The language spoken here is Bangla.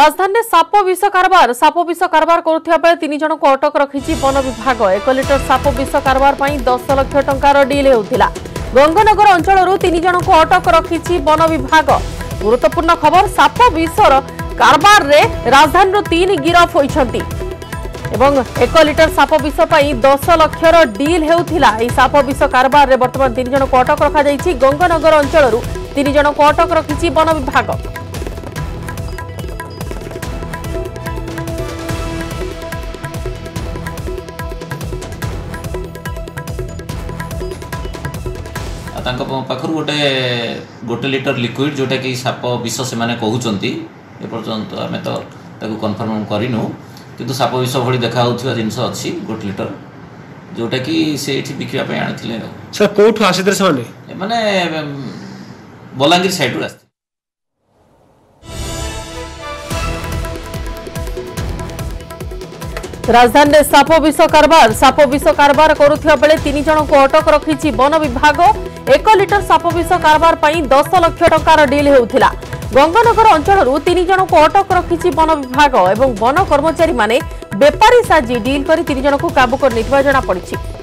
রাজধানী সাপ বিষ কারবার সাপ বিষ কারবার করুথিবা বেলে তিন জনক অটক রাখিছি বন বিভাগ এক লিটর সাপ বিষ কারবার পাই দশ লক্ষ টঙ্কার ডিল হেউথিলা গঙ্গনগর অঞ্চলর তিন জনক অটক রাখিছি বন বিভাগ গুরুত্বপূর্ণ খবর সাপ বিষর কারবারে রাজধানীর তিন গিরফ হয়েছেন এবং এক লিটর সাপ বিষ পাই দশ লক্ষর ডিল হেউথিলা এই সাপ বিষ কারবারে বর্তমান তিন জনক অটক রখাযাইছি গঙ্গনগর অঞ্চলর তিন জনক অটক রাখিছি বন বিভাগ ତାଙ୍କ ପାଖରୁ ଗୋଟେ ଗୋଟେ ଲିଟର ଲିକ୍ୱିଡ଼ ଯେଉଁଟାକି ସାପ ବିଷ ସେମାନେ କହୁଛନ୍ତି ଏପର୍ଯ୍ୟନ୍ତ ଆମେ ତ ତାକୁ କନଫର୍ମ କରିନୁ କିନ୍ତୁ ସାପ ବିଷ ଭଳି ଦେଖାଯାଉଥିବା ଜିନିଷ ଅଛି ଗୋଟେ ଲିଟର ଯେଉଁଟାକି ସେ ଏଠି ବିକିବା ପାଇଁ ଆଣିଥିଲେ ସାର୍ କେଉଁଠୁ ଆସିଥିଲେ ସେମାନେ ଏମାନେ ବଲାଙ୍ଗୀର ସାଇଡ଼ରୁ ଆସିଥିଲେ রাজধানীতে সাপ বিষ কারবার সাপ বিষ কারবার করুথিবা বেলে তিন জনকু অটক রাখিছি বন বিভাগ এক লিটর সাপ বিষ কারবার পাই দশ লক্ষ টাকার ডিল হেউথিলা গঙ্গানগর অঞ্চলর তিন জনকু অটক রাখিছি বন বিভাগ এবং বন কর্মচারী মানে বেপারী সাজি ডিল করে তিন জনকু কাবু করে জনা পড়িছে